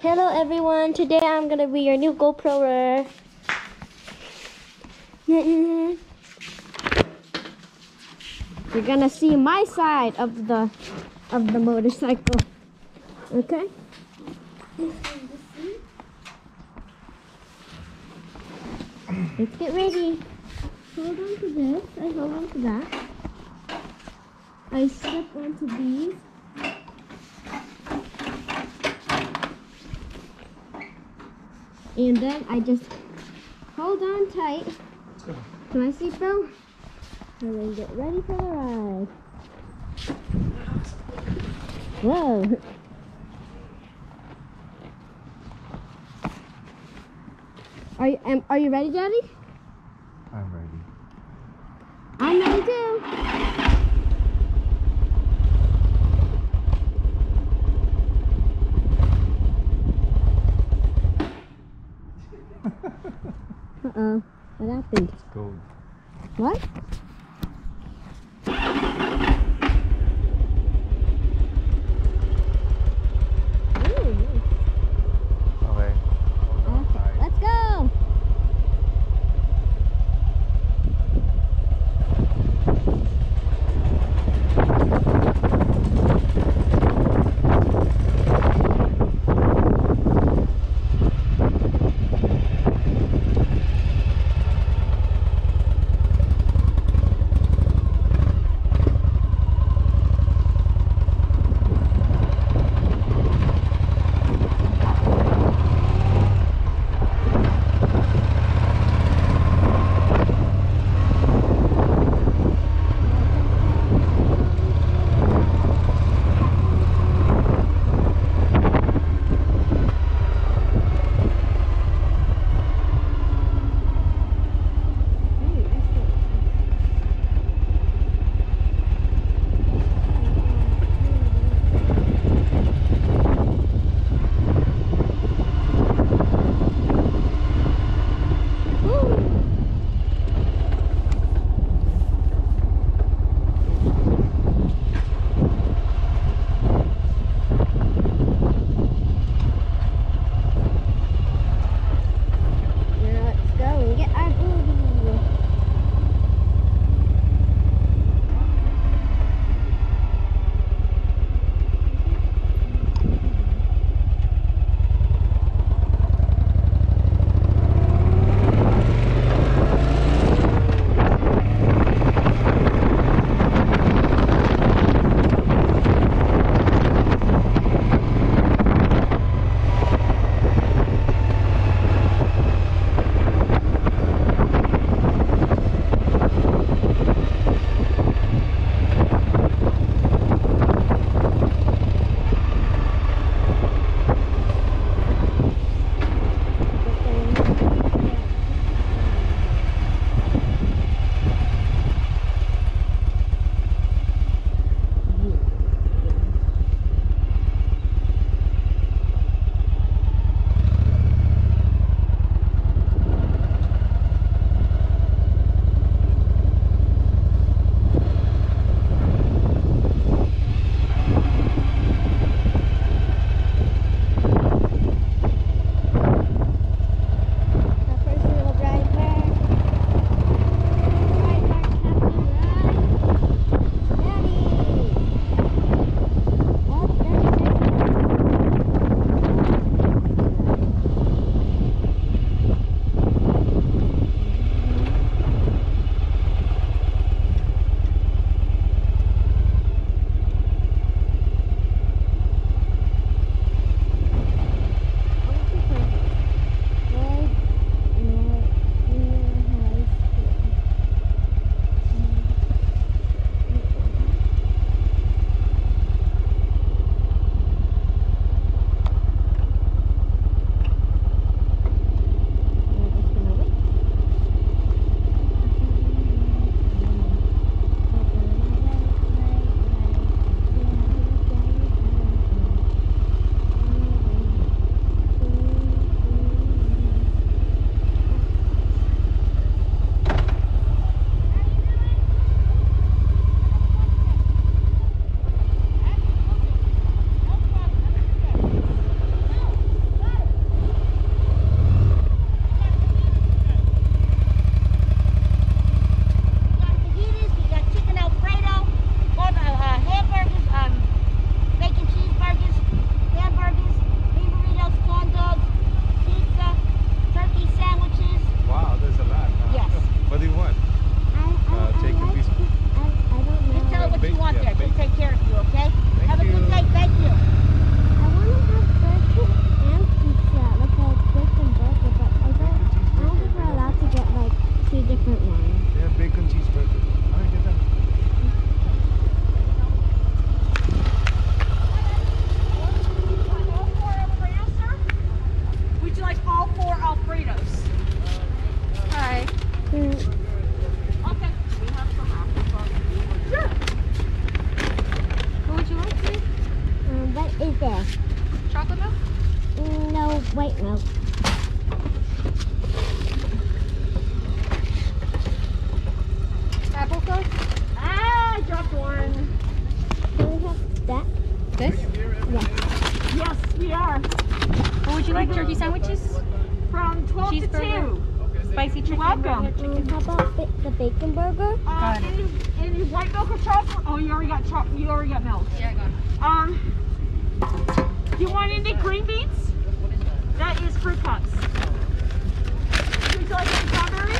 Hello everyone, today I'm gonna be your new GoProer. You're gonna see my side of the of the motorcycle. Okay? Let's get ready. Hold on to this. I hold on to that. I step onto these. And then I just hold on tight to my seatbelt and then get ready for the ride. Whoa. Are you, am, are you ready, Daddy? I'm ready. I'm ready too. Uh-oh. What happened? It's cold. What? turkey sandwiches from 12 to 2. Spicy chicken Welcome. burger. Chicken. How about the bacon burger? Uh, any, any white milk or chocolate? Oh, you already got chocolate. You already got milk. Yeah, I got it. Um, you want any green beans? That is fruit cups. Would you like any strawberries?